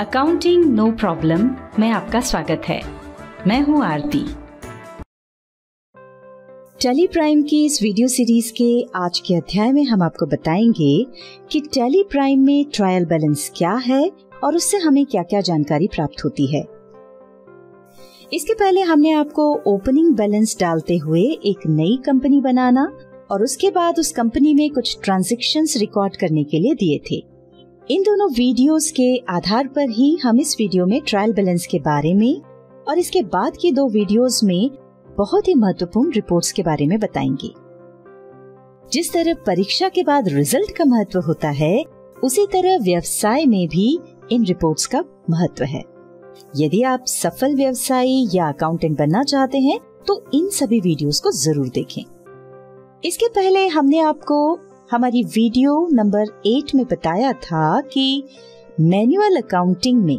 Accounting no problem में आपका स्वागत है। मैं हूँ आरती। टेली प्राइम की इस वीडियो सीरीज़ के आज के अध्याय में हम आपको बताएँगे कि टेली प्राइम में ट्रायल बैलेंस क्या है और उससे हमें क्या क्या जानकारी प्राप्त होती है। इसके पहले हमने आपको ओपनिंग बैलेंस डालते हुए एक नई कंपनी बनाना और उसके बाद उस कंपनी में कुछ ट्रांजेक्शन रिकॉर्ड करने के लिए दिए थे। इन दोनों वीडियोस के आधार पर ही हम इस वीडियो में ट्रायल बैलेंस के बारे में और इसके बाद की दो वीडियोस में बहुत ही महत्वपूर्ण रिपोर्ट्स के बारे में बताएँगे। जिस तरह परीक्षा के बाद रिज़ल्ट का महत्व होता है, उसी तरह व्यवसाय में भी इन रिपोर्ट्स का महत्व है। यदि आप सफल व्यवसायी या अकाउंटेंट बनना चाहते हैं तो इन सभी वीडियोस को ज़रूर देखें। इसके पहले हमने आपको हमारी वीडियो नंबर एट में बताया था कि मैनुअल अकाउंटिंग में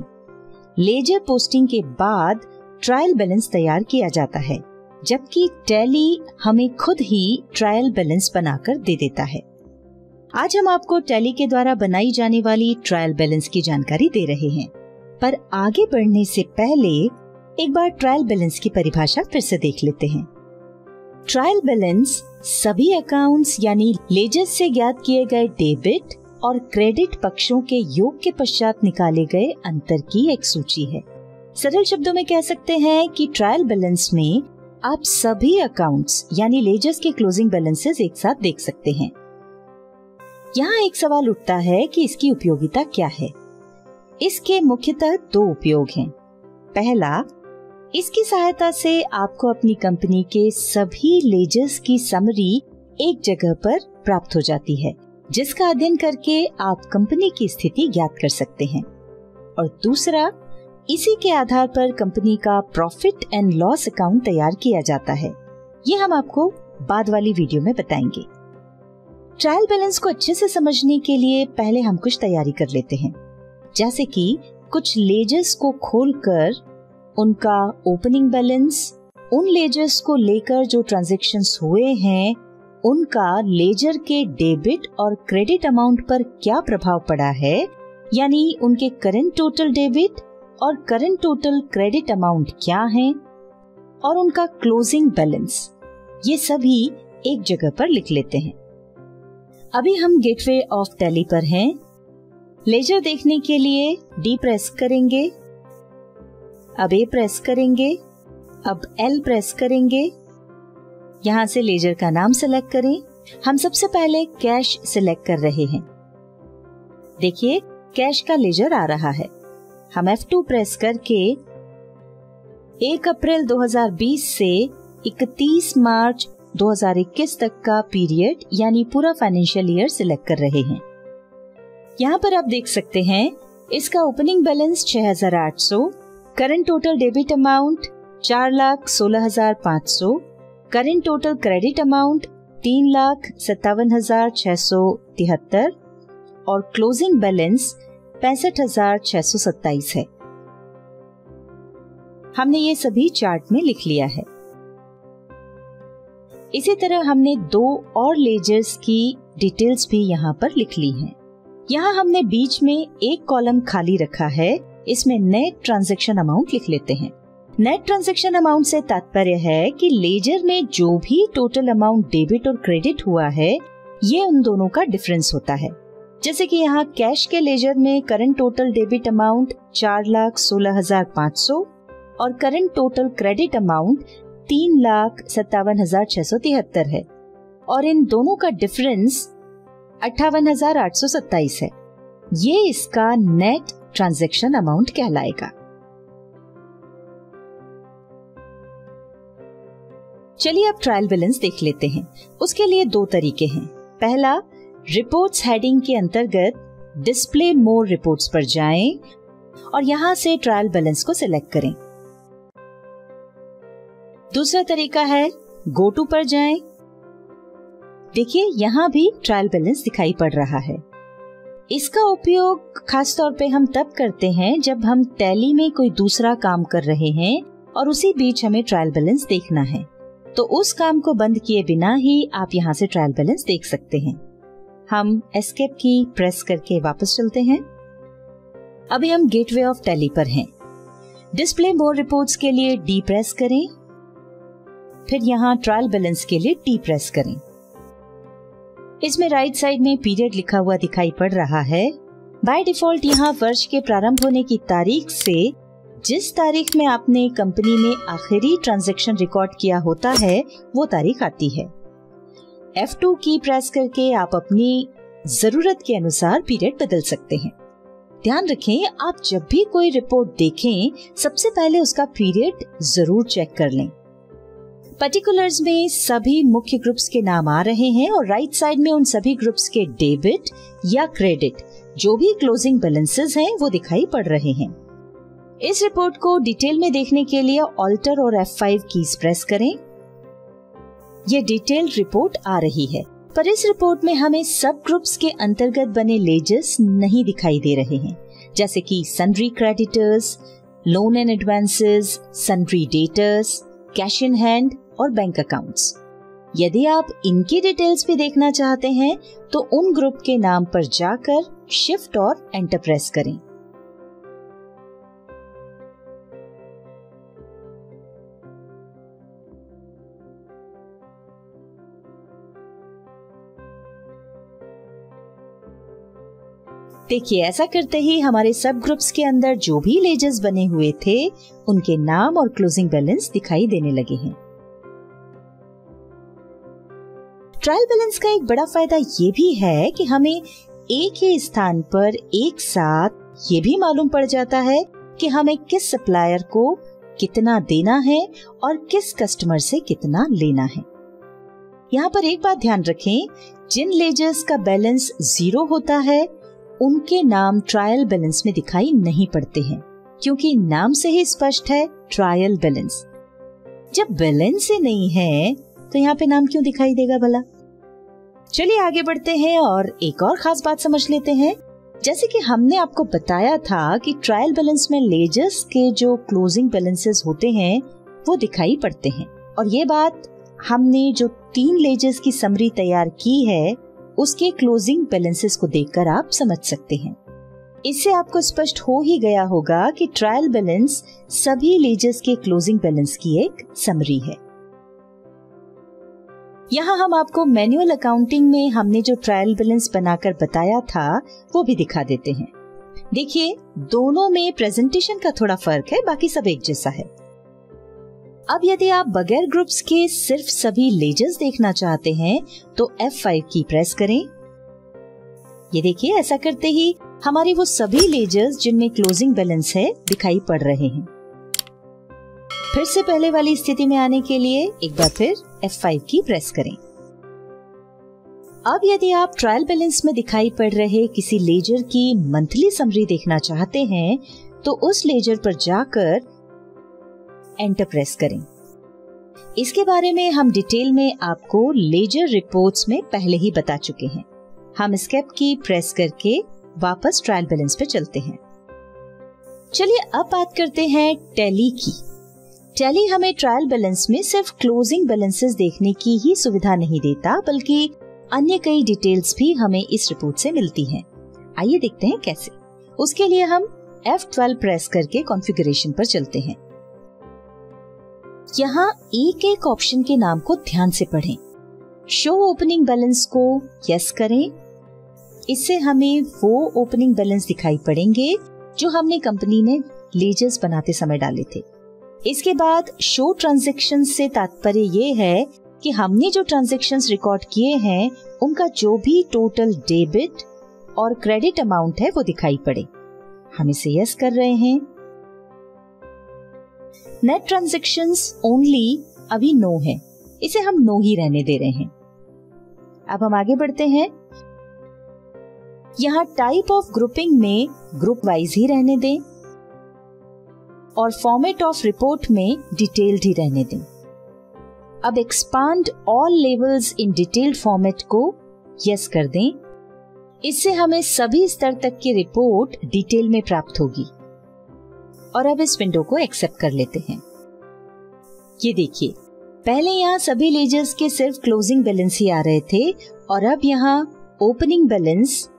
लेजर पोस्टिंग के बाद ट्रायल बैलेंस तैयार किया जाता है, जबकि टैली हमें खुद ही ट्रायल बैलेंस बनाकर दे देता है। आज हम आपको टैली के द्वारा बनाई जाने वाली ट्रायल बैलेंस की जानकारी दे रहे हैं, पर आगे बढ़ने से पहले एक बार ट्रायल बैलेंस की परिभाषा फिर से देख लेते हैं। ट्रायल बैलेंस सभी अकाउंट्स यानी लेजर से ज्ञात किए गए डेबिट और क्रेडिट पक्षों के योग के पश्चात निकाले गए अंतर की एक सूची है। सरल शब्दों में कह सकते हैं कि ट्रायल बैलेंस में आप सभी अकाउंट्स यानी लेजर्स के क्लोजिंग बैलेंसेस एक साथ देख सकते हैं। यहाँ एक सवाल उठता है कि इसकी उपयोगिता क्या है। इसके मुख्यतः दो उपयोग हैं। पहला इसकी सहायता से आपको अपनी कंपनी के सभी लेजर्स की समरी एक जगह पर प्राप्त हो जाती है, जिसका अध्ययन करके आप कंपनी की स्थिति ज्ञात कर सकते हैं। और दूसरा, इसी के आधार पर कंपनी का प्रॉफिट एंड लॉस अकाउंट तैयार किया जाता है। ये हम आपको बाद वाली वीडियो में बताएँगे। ट्रायल बैलेंस को अच्छे से समझने के लिए पहले हम कुछ तैयारी कर लेते हैं। जैसे कि कुछ लेजर्स को खोलकर उनका ओपनिंग बैलेंस उन लेजर्स को लेकर जो ट्रांजेक्शन हुए हैं, उनका लेजर के डेबिट और क्रेडिट अमाउंट पर क्या प्रभाव पड़ा है? यानी उनके करंट टोटल डेबिट और करंट टोटल क्रेडिट अमाउंट क्या है? और उनका क्लोजिंग बैलेंस ये सभी एक जगह पर लिख लेते हैं। अभी हम गेटवे ऑफ़ टैली पर हैं। लेजर देखने के लिए डी प्रेस करेंगे। अब ए प्रेस करेंगे अब एल प्रेस करेंगे। यहाँ से लेजर का नाम सिलेक्ट करें। हम सबसे पहले कैश सिलेक्ट कर रहे हैं। देखिए कैश का लेजर आ रहा है। हम F2 प्रेस करके 1 अप्रैल 2020 से 31 मार्च 2021 तक का पीरियड यानी पूरा फाइनेंशियल ईयर सिलेक्ट कर रहे हैं। यहाँ पर आप देख सकते हैं इसका opening balance 6,800, current total debit amount चार लाख सोलह हज़ार पाँच सौ। करंट टोटल क्रेडिट अमाउंट तीन लाख सत्तावन हज़ार छह सौ तिहत्तर। और क्लोजिंग बैलेंस पैंसठ हज़ार छह सौ सत्ताईस है। हमने ये सभी चार्ट में लिख लिया है। इसी तरह हमने दो और लेजर्स की डिटेल्स भी यहाँ पर लिख ली हैं। यहाँ हमने बीच में एक कॉलम खाली रखा है। इसमें नेट ट्रांजेक्शन अमाउंट लिख लेते हैं। नेट ट्रांजेक्शन अमाउंट से तात्पर्य है कि लेजर में जो भी टोटल अमाउंट डेबिट और क्रेडिट हुआ है, ये उन दोनों का डिफरेंस होता है। जैसे कि यहाँ कैश के लेजर में करंट टोटल डेबिट अमाउंट चार लाख सोलह हज़ार पाँच सौ और करंट टोटल क्रेडिट अमाउंट तीन लाख सत्तावन हज़ार छह सौ तिहत्तर है। और इन दोनों का डिफरेंस अट्ठावन हज़ार आठ सौ सत्ताईस है। ये इसका नेट ट्रांजैक्शन अमाउंट कहलाएगा चलिए अब ट्रायल बैलेंस देख लेते हैं। उसके लिए दो तरीके हैं। पहला रिपोर्ट्स हेडिंग के अंतर्गत डिस्प्ले मोर रिपोर्ट्स पर जाएँ और यहाँ से ट्रायल बैलेंस को सिलेक्ट करें। दूसरा तरीका है गो टू पर जाएँ। देखिए, यहाँ भी ट्रायल बैलेंस दिखाई पड़ रहा है। इसका उपयोग खास तौर पे हम तब करते हैं जब हम टैली में कोई दूसरा काम कर रहे हैं और उसी बीच हमें ट्रायल बैलेंस देखना है। तो उस काम को बंद किए बिना ही आप यहाँ से ट्रायल बैलेंस देख सकते हैं। हम एस्केप की प्रेस करके वापस चलते हैं। अभी हम गेटवे ऑफ़ टैली पर हैं। डिस्प्ले बोर्ड रिपोर्ट्स के लिए डी प्रेस करें। फिर यहाँ ट्रायल बैलेंस के लिए टी प्रेस करें। इसमें राइट साइड में पीरियड लिखा हुआ दिखाई पड़ रहा है। बाय डिफ़ॉल्ट यहाँ वर्ष के प्रारंभ होने की तारीख से जिस तारीख में आपने कंपनी में आखिरी ट्रांजैक्शन रिकॉर्ड किया होता है, वो तारीख आती है। F2 की प्रेस करके आप अपनी ज़रूरत के अनुसार पीरियड बदल सकते हैं। ध्यान रखें, आप जब भी कोई रिपोर्ट देखें, सबसे पहले उसका पीरियड ज़रूर चेक कर लें। पर्टिकुलर्स में सभी मुख्य ग्रुप्स के नाम आ रहे हैं और राइट right साइड में उन सभी ग्रुप्स के डेबिट या क्रेडिट जो भी क्लोजिंग बैलेंसेस हैं, वो दिखाई पड़ रहे हैं। इस रिपोर्ट को डिटेल में देखने के लिए ऑल्टर और F5 कीज प्रेस करें। ये डिटेल्ड रिपोर्ट आ रही है, पर इस रिपोर्ट में हमें सब ग्रुप्स के अंतर्गत बने लेजर्स नहीं दिखाई दे रहे हैं, जैसे कि sundry creditors loan and advances sundry debtors cash in hand और बैंक अकाउंट्स यदि आप इनकी डिटेल्स भी देखना चाहते हैं तो उन ग्रुप के नाम पर जाकर शिफ्ट और एंटर प्रेस करें. देखिए, ऐसा करते ही हमारे सब ग्रुप्स के अंदर जो भी लेजर्स बने हुए थे, उनके नाम और क्लोजिंग बैलेंस दिखाई देने लगे हैं। ट्रायल बैलेंस का एक बड़ा फ़ायदा ये भी है कि हमें एक ही स्थान पर एक साथ ये भी मालूम पड़ जाता है कि हमें किस सप्लायर को कितना देना है और किस कस्टमर से कितना लेना है। यहाँ पर एक बात ध्यान रखें, जिन लेजर्स का बैलेंस ज़ीरो होता है, उनके नाम ट्रायल बैलेंस में दिखाई नहीं पड़ते हैं, क्योंकि नाम से ही स्पष्ट है ट्रायल बैलेंस जब बैलेंस ही नहीं है तो यहाँ पे नाम क्यों दिखाई देगा भला? चलिए आगे बढ़ते हैं और एक और खास बात समझ लेते हैं। जैसे कि हमने आपको बताया था कि ट्रायल बैलेंस में लेजर्स के जो क्लोजिंग बैलेंसेस होते हैं, वो दिखाई पड़ते हैं। और ये बात हमने जो तीन लेजर्स की समरी तैयार की है, उसके क्लोजिंग बैलेंसेस को देखकर आप समझ सकते हैं। इससे आपको स्पष्ट हो ही गया होगा कि ट्रायल बैलेंस सभी लेजर्स के क्लोजिंग बैलेंस की एक समरी है। यहाँ हम आपको मैनुअल अकाउंटिंग में हमने जो ट्रायल बैलेंस बनाकर बताया था, वो भी दिखा देते हैं। देखिए, दोनों में प्रेजेंटेशन का थोड़ा फ़र्क है, बाकी सब एक जैसा है। अब यदि आप बगैर ग्रुप्स के सिर्फ़ सभी लेजर्स देखना चाहते हैं तो F5 की प्रेस करें। ये देखिए, ऐसा करते ही हमारे वो सभी लेजर्स जिनमें क्लोजिंग बैलेंस है, दिखाई पड़ रहे हैं। फिर से पहले वाली स्थिति में आने के लिए एक बार फिर F5 की प्रेस करें। अब यदि आप ट्रायल बैलेंस में दिखाई पड़ रहे किसी लेजर की मंथली समरी देखना चाहते हैं तो उस लेजर पर जाकर एंटर प्रेस करें। इसके बारे में हम डिटेल में आपको लेजर रिपोर्ट्स में पहले ही बता चुके हैं। हम स्केप की प्रेस करके वापस ट्रायल बैलेंस पे चलते हैं। चलिए अब बात करते हैं टैली की। टैली हमें ट्रायल बैलेंस में सिर्फ़ क्लोजिंग बैलेंसेस देखने की ही सुविधा नहीं देता, बल्कि अन्य कई डिटेल्स भी हमें इस रिपोर्ट से मिलती हैं। आइए देखते हैं कैसे। उसके लिए हम F12 प्रेस करके कॉन्फ़िगरेशन पर चलते हैं। यहाँ एक एक ऑप्शन के नाम को ध्यान से पढ़ें। शो ओपनिंग बैलेंस को यस करें। इससे हमें वो ओपनिंग बैलेंस दिखाई पड़ेंगे जो हमने कंपनी में लेजर्स बनाते समय डाले थे। इसके बाद शो ट्रांजेक्शन से तात्पर्य ये है कि हमने जो ट्रांजेक्शन रिकॉर्ड किए हैं, उनका जो भी टोटल डेबिट और क्रेडिट अमाउंट है वो दिखाई पड़े। हम इसे यस कर रहे हैं। नेट ट्रांजेक्शन ओनली अभी नो है। इसे हम नो ही रहने दे रहे हैं। अब हम आगे बढ़ते हैं। यहाँ टाइप ऑफ़ ग्रुपिंग में ग्रुप वाइज ही रहने दें। और फॉर्मेट ऑफ़ रिपोर्ट में डिटेल्ड ही रहने दें। अब expand all levels in detailed format को यस कर दें। इससे हमें सभी स्तर तक की रिपोर्ट डिटेल में प्राप्त होगी। और अब इस विंडो को एक्सेप्ट कर लेते हैं। ये देखिए, पहले यहाँ सभी लेजर्स के सिर्फ़ क्लोजिंग बैलेंस ही आ रहे थे और अब यहाँ ओपनिंग बैलेंस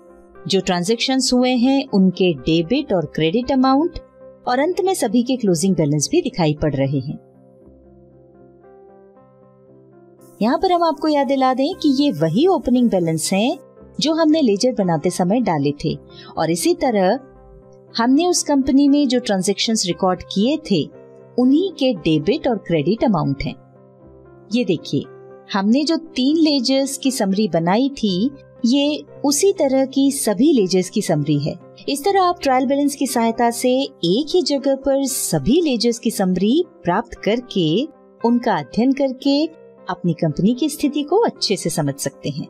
जो ट्रांजेक्शन हुए हैं, उनके डेबिट और क्रेडिट अमाउंट और अंत में सभी के क्लोजिंग बैलेंस भी दिखाई पड़ रहे हैं यहाँ पर हम आपको याद दिला दें कि ये वही ओपनिंग बैलेंस हैं जो हमने लेजर बनाते समय डाले थे और इसी तरह हमने उस कंपनी में जो ट्रांजेक्शन रिकॉर्ड किए थे, उन्हीं के डेबिट और क्रेडिट अमाउंट हैं। ये देखिए, हमने जो तीन लेजर्स की समरी बनाई थी ये उसी तरह की सभी लेजर्स की समरी है। इस तरह आप ट्रायल बैलेंस की सहायता से एक ही जगह पर सभी लेजर्स की समरी प्राप्त करके, उनका अध्ययन करके, अपनी कंपनी की स्थिति को अच्छे से समझ सकते हैं।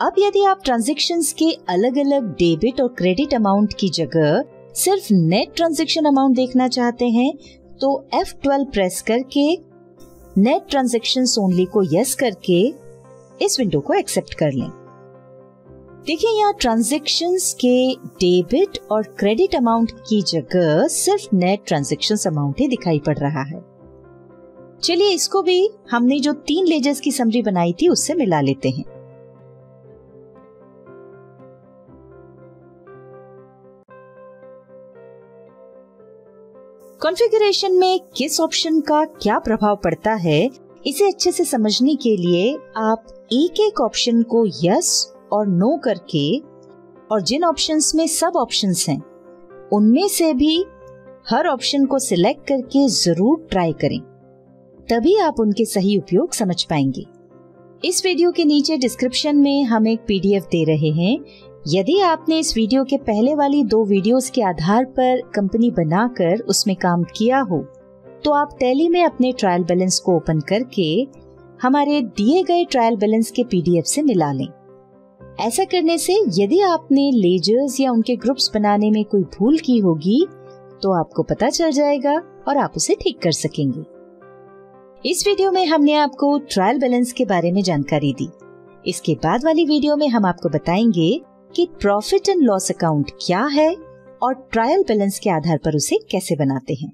अब यदि आप ट्रांजेक्शन के अलग अलग डेबिट और क्रेडिट अमाउंट की जगह सिर्फ़ नेट ट्रांजेक्शन अमाउंट देखना चाहते हैं तो F12 प्रेस करके नेट ट्रांजेक्शन ओनली को यस करके इस विंडो को एक्सेप्ट कर लें। देखिए, यहाँ ट्रांजेक्शन के डेबिट और क्रेडिट अमाउंट की जगह सिर्फ़ नेट ट्रांजेक्शन अमाउंट ही दिखाई पड़ रहा है। चलिए, इसको भी हमने जो तीन लेजर्स की समरी बनाई थी, उससे मिला लेते हैं। कॉन्फ़िगरेशन में किस ऑप्शन का क्या प्रभाव पड़ता है, इसे अच्छे से समझने के लिए आप एक एक ऑप्शन को यस और नो करके, और जिन ऑप्शंस में सब ऑप्शंस हैं, उनमें से भी हर ऑप्शन को सिलेक्ट करके ज़रूर ट्राई करें। तभी आप उनके सही उपयोग समझ पाएँगे। इस वीडियो के नीचे डिस्क्रिप्शन में हम एक पीडीएफ दे रहे हैं। यदि आपने इस वीडियो के पहले वाली दो वीडियोस के आधार पर कंपनी बनाकर उसमें काम किया हो तो आप टैली में अपने ट्रायल बैलेंस को ओपन करके हमारे दिए गए ट्रायल बैलेंस के पीडीएफ से मिला लें। ऐसा करने से यदि आपने लेजर्स या उनके ग्रुप्स बनाने में कोई भूल की होगी तो आपको पता चल जाएगा और आप उसे ठीक कर सकेंगे। इस वीडियो में हमने आपको ट्रायल बैलेंस के बारे में जानकारी दी। इसके बाद वाली वीडियो में हम आपको बताएँगे कि प्रॉफिट एंड लॉस अकाउंट क्या है और ट्रायल बैलेंस के आधार पर उसे कैसे बनाते हैं।